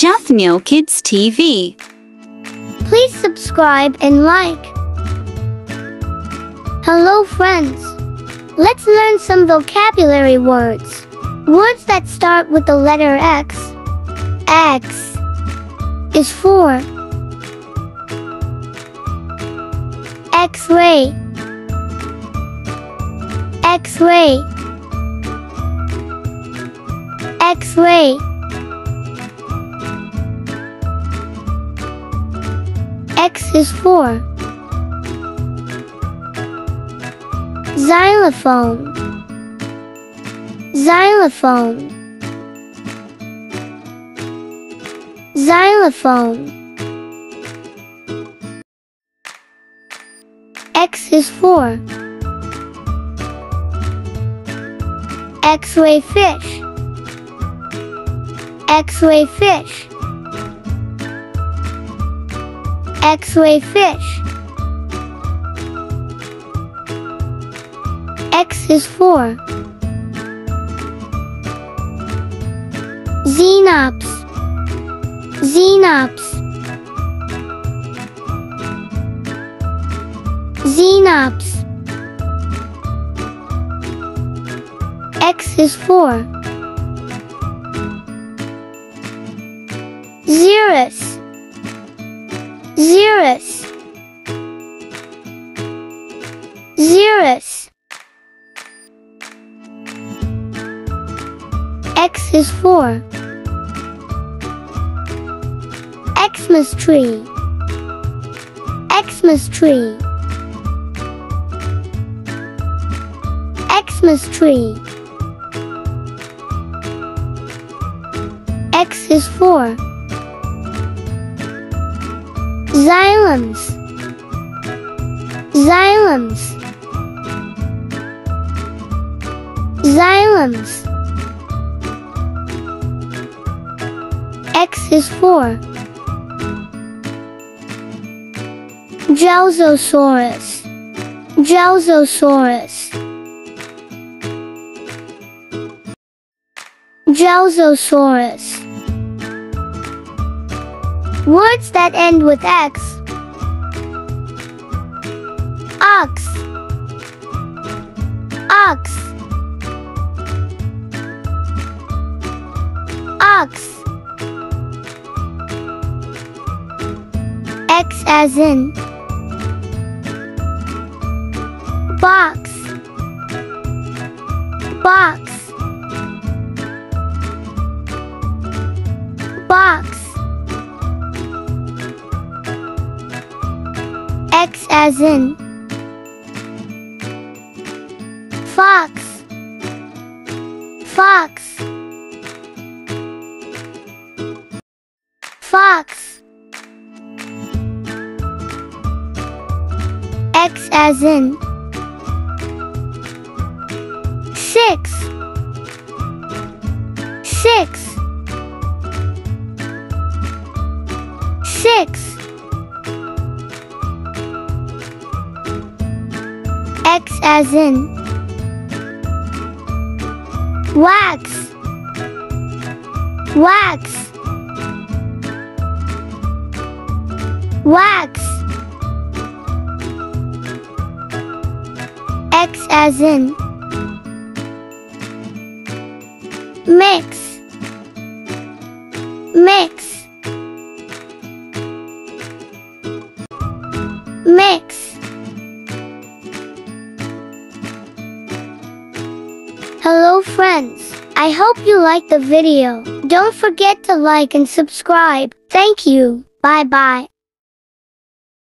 Jathniel Kids TV. Please subscribe and like. Hello friends. Let's learn some vocabulary words. Words that start with the letter X. X is for X-ray X-ray X-ray X is for Xylophone. Xylophone. Xylophone. X is for X-ray fish. X-ray fish X-ray fish. X is for Xenops. Xenops. Xenops. X is for Xerus Xerus. Xerus. X is 4 Xmas tree. Xmas tree. Xmas tree. X is for Xylums Xylums Xylums X is for Gelsosaurus. Gelsosaurus. Gelsosaurus Words that end with X. Ox. Ox. Ox. X as in Box. Box. Box as in Fox. Fox. Fox. X as in Six. Six. Six X as in Wax. Wax. Wax. X as in Mix. Mix. Mix friends. I hope you liked the video. Don't forget to like and subscribe. Thank you. Bye bye.